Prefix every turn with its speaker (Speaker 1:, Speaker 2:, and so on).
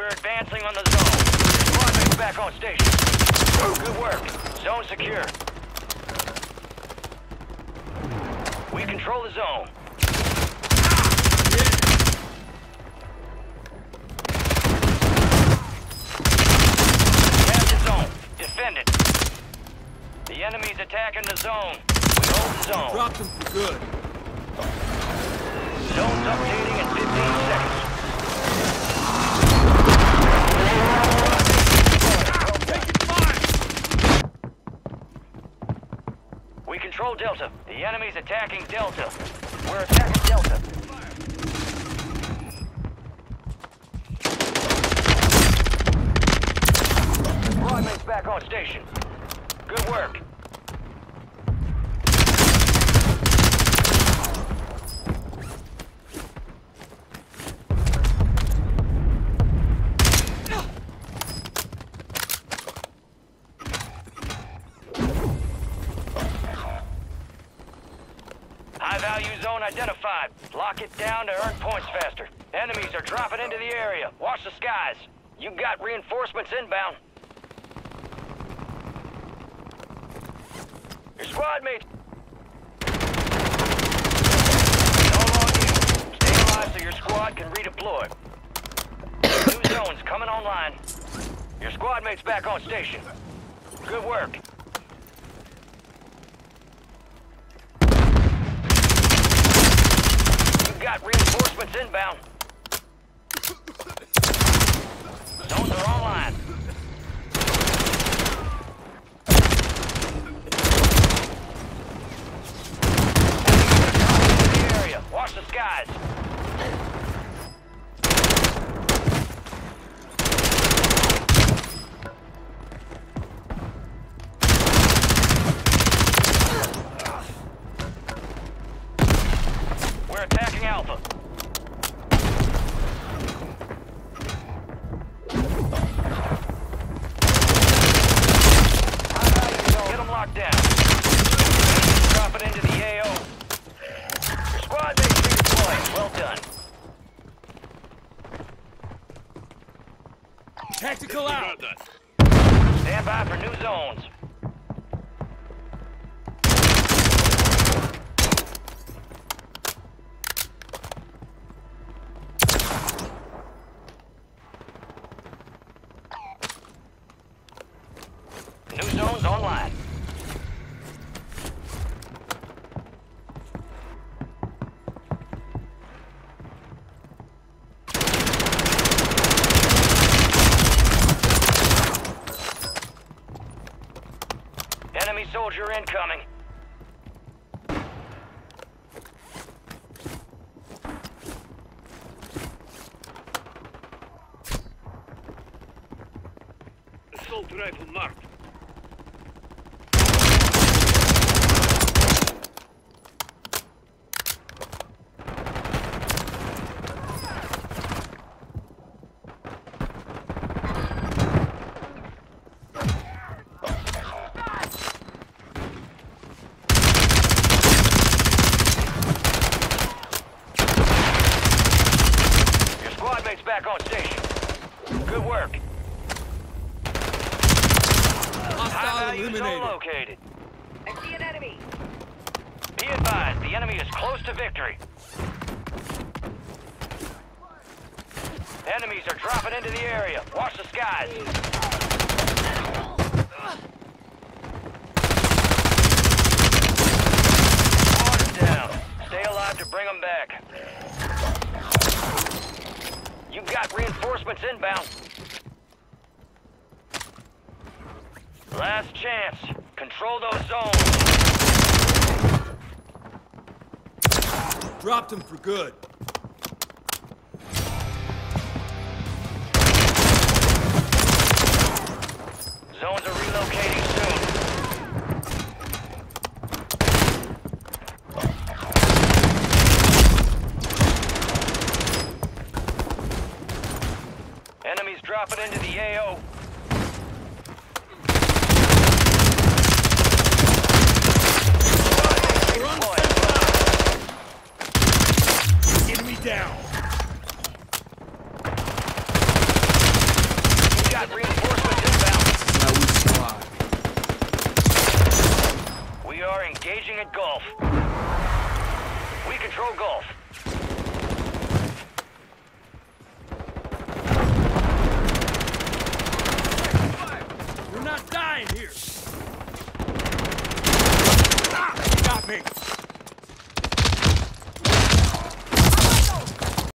Speaker 1: We're advancing on the zone. Squad back on station. Good work. Zone secure. We control the zone. The zone. Defend it. The enemy's attacking the zone. We hold the zone.
Speaker 2: Dropped him for good.
Speaker 1: Zone's updating in control Delta. The enemy's attacking Delta. We're attacking Delta. Squad mates back on station. Good work. High value zone identified. Lock it down to earn points faster. Enemies are dropping into the area. Watch the skies. You got reinforcements inbound. Your squad mates. All on you. Stay alive so your squad can redeploy. New zones coming online. Your squad mates back on station. Good work. You got reinforcements inbound. Stand by for new zones. Enemy soldier incoming.
Speaker 3: Assault rifle marked.
Speaker 1: Your squad mates back on station. Good work.
Speaker 2: Hostile
Speaker 1: High value zone
Speaker 2: eliminated.
Speaker 1: located.
Speaker 4: I see an enemy.
Speaker 1: Be advised, the enemy is close to victory. Enemies are dropping into the area. Watch the skies. Squad down. Stay alive to bring them back. You got reinforcements inbound. Last chance. Control those zones.
Speaker 2: Dropped him for good.
Speaker 1: into the AO. Enemy down. You got reinforcements inbound.
Speaker 2: Now we squad.
Speaker 1: We are engaging at Golf. We control
Speaker 2: Golf. Dying here. Ah, got me.